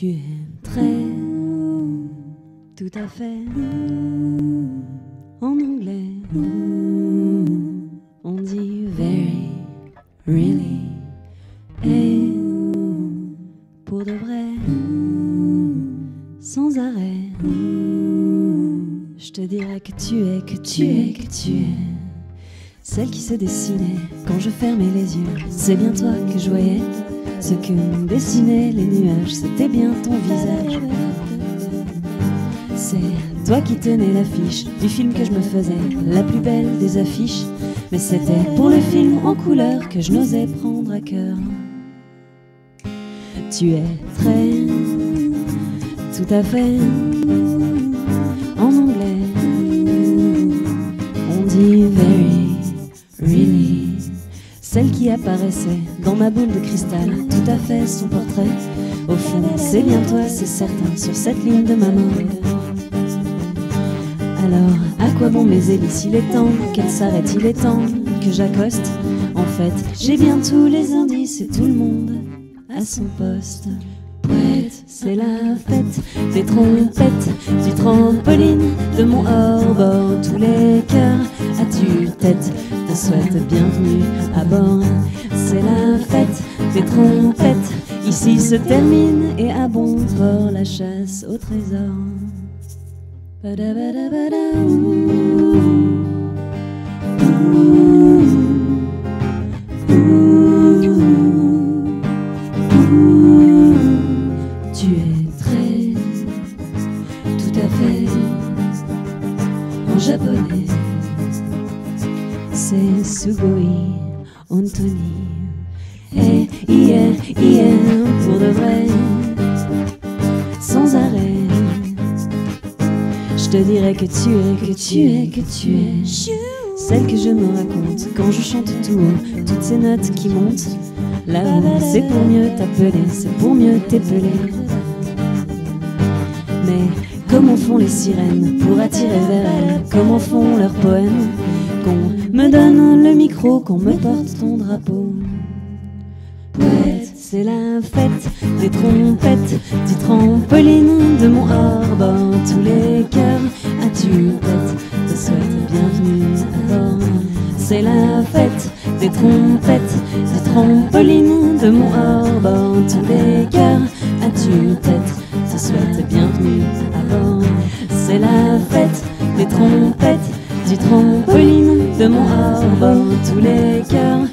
Tu es très, tout à fait, en anglais. On dit very, really, et pour de vrai, sans arrêt. Je te dirais que tu es, que tu es, que tu es. Celle qui se dessinait quand je fermais les yeux. C'est bien toi que je voyais. Ce que dessinaient les nuages, c'était bien ton visage. C'est toi qui tenais l'affiche du film que je me faisais, la plus belle des affiches. Mais c'était pour le film en couleur que je n'osais prendre à cœur. Tu es très, tout à fait, Celle qui apparaissait dans ma boule de cristal, tout à fait son portrait. Au fond, c'est bien toi, c'est certain, sur cette ligne de ma main. Alors, à quoi bon mes hélices? Il est temps qu'elle s'arrête, il est temps que j'accoste. En fait, j'ai bien tous les indices et tout le monde à son poste. Poète, c'est la fête des trompettes, du trampoline, de mon hors-bord. Tous les cœurs à tue-tête te souhaitent bienvenue à bord. C'est la fête des trompettes, ici se termine et à bon port la chasse au trésor. Badabadabada, C'est Sugoi Anthony. Et hier, hier, pour de vrai, sans arrêt. Je te dirais que tu es, que tu es, que tu es. Celle que je me raconte quand je chante tout haut. Toutes ces notes qui montent. Là-haut, c'est pour mieux t'appeler, c'est pour mieux t'épeler. Mais comment font les sirènes pour attirer vers elles? Comment font leurs poèmes? Qu'on me donne le micro, qu'on me porte ton drapeau Poète, c'est la fête des trompettes, du trampoline de mon hors-bord. Tous les cœurs à tue-tête te souhaitent bienvenue à bord? C'est la fête des trompettes, du trampoline de mon hors-bord. Tous les cœurs à tue-tête te souhaitent bienvenue à bord. C'est la fête des trompettes, du trampoline de mon hors-bord. Tous les cœurs